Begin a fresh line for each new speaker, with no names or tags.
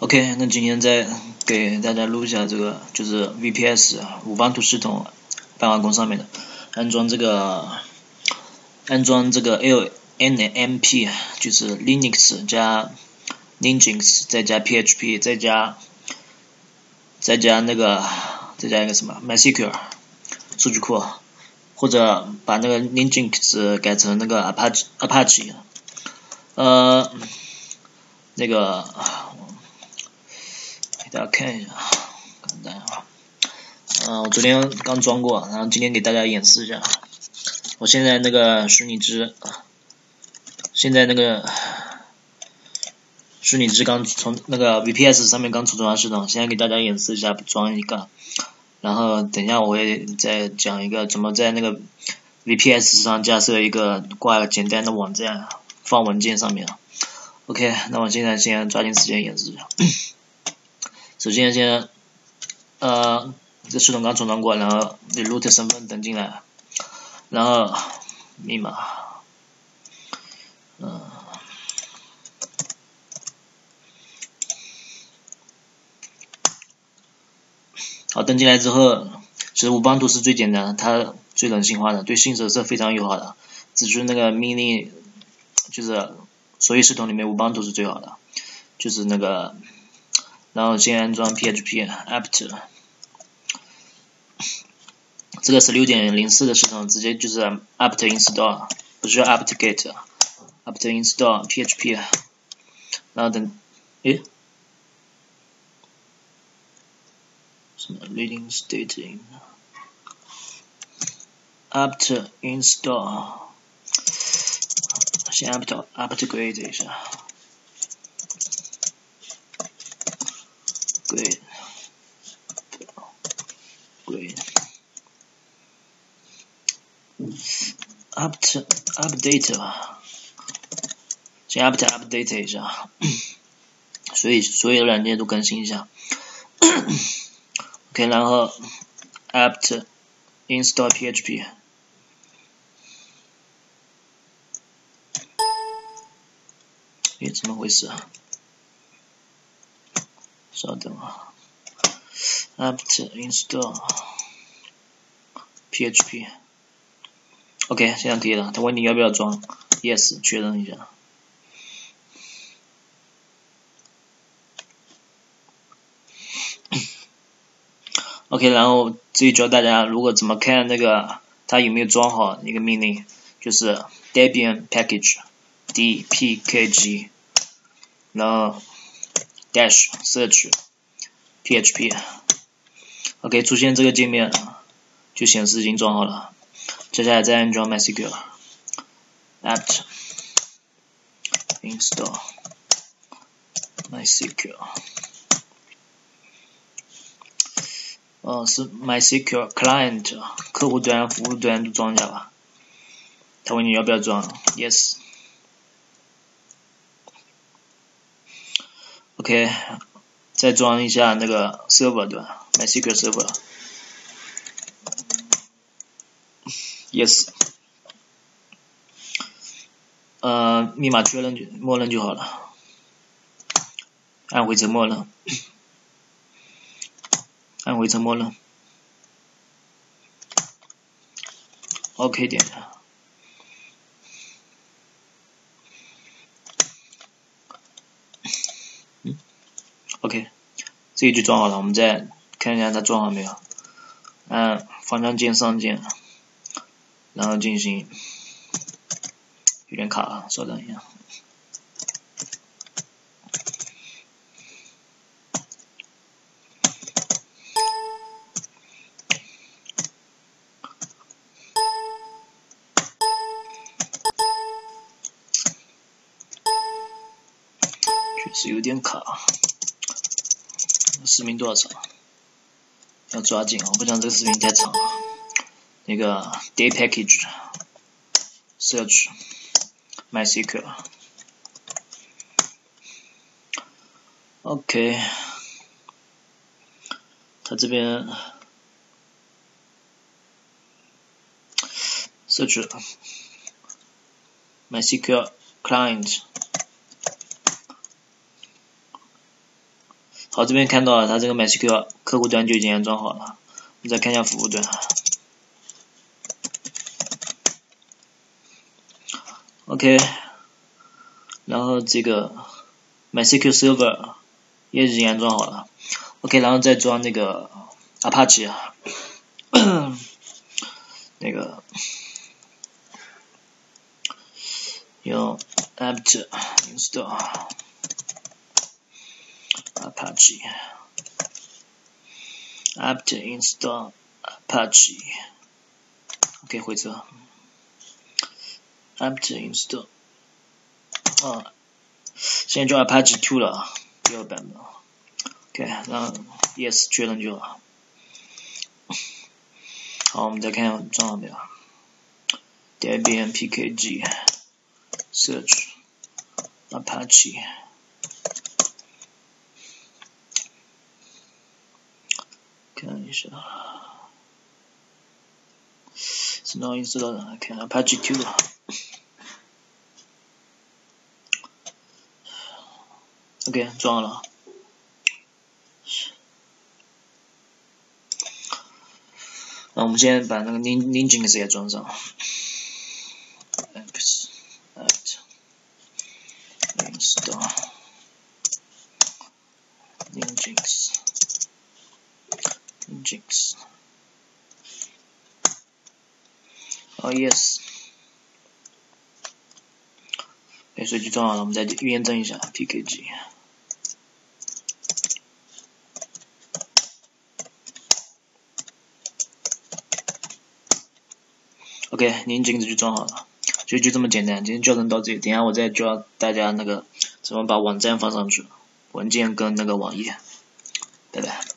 OK，那今天再给大家录一下这个，就是 VPS 五方图系统半完工上面的安装这个安装这个 LNMP，就是 Linux 加 Nginx 再加 PHP 再加再加那个再加一个什么 MySQL 数据库，或者把那个 Nginx 改成那个 Apache Apache，呃，那个。给大家看一下，看大家，嗯，我昨天刚装过，然后今天给大家演示一下。我现在那个虚拟机，现在那个虚拟机刚从那个 VPS 上面刚储存完系统，现在给大家演示一下装一个，然后等一下我会再讲一个怎么在那个 VPS 上架设一个挂简单的网站放文件上面。OK，那我现在先抓紧时间演示一下。首先先，呃，这系统刚重装过，然后你 root 身份登进来，然后密码，嗯，好，登进来之后，其实五邦图是最简单的，它最人性化的，对新手是非常友好的，只是那个命令，就是所有系统里面五邦图是最好的，就是那个。然后先安装 PHP apt，这个是六点零四的系统，直接就是 apt install，不需要 apt get，apt install PHP，然后等，诶，什么 reading state，apt install，先 apt apt get 一下。 Great. Great. Up to update 吧，先 Update，Update 一下，所以所有软件都更新一下。OK，然后 apt install PHP。诶，怎么回事啊？稍等啊，apt install php。OK，现在可以了。他问你要不要装，Yes，确认一下。OK，然后这里教大家如果怎么看那个它有没有装好一个命令，就是 debian package dpkg，然后。Dash search php，OK 出现这个界面就显示已经装好了。接下来再安装 MySQL apt install MySQL，哦是 MySQL client 客户端、服务端都装一下吧。他问你要不要装，Yes。OK，再装一下那个 server 对吧？MySQL server。Yes。呃，密码确认就默认就好了，按回车默认，按回车默认。OK 点。OK，这一就装好了，我们再看一下它装好没有。按方向键上键，然后进行，有点卡啊，稍等一下。确实有点卡。视频多少长？要抓紧啊我不想这个视频太长。那个 day package search MySQL。OK，它这边 search MySQL client。好，这边看到了，它这个 MySQL 客户端就已经安装好了。我们再看一下服务端。OK，然后这个 MySQL Server 也已经安装好了。OK，然后再装那个 Apache，那个用 apt install Apache apt install Apache。OK，回车。apt install 啊，现在就 Apache 2了，第二版本。OK，然后 Yes 确认就好。好，我们再看一下装了没有。Debian pkg search Apache。 一下，是哪一知道的？看 Apache 2。OK，装了。那我们先把那个 Nin Nginx 也装上。X at install Nginx Nginx。哦，Yes。哎，数据装好了，我们再验证一下 pkg。OK，您镜子就装好了，就就这么简单。今天教程到这里，等下我再教大家那个怎么把网站放上去，文件跟那个网页。拜拜。